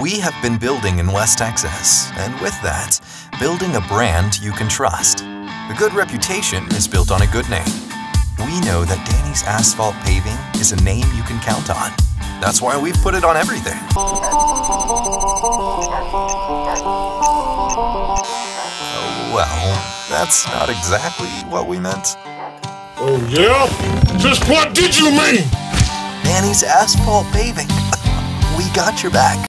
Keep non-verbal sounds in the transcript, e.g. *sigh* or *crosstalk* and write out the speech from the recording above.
We have been building in West Texas, and with that, building a brand you can trust. A good reputation is built on a good name. We know that Danny's Asphalt Paving is a name you can count on. That's why we've put it on everything. Well, that's not exactly what we meant. Oh, yeah? Just what did you mean? Danny's Asphalt Paving. *laughs* we got your back.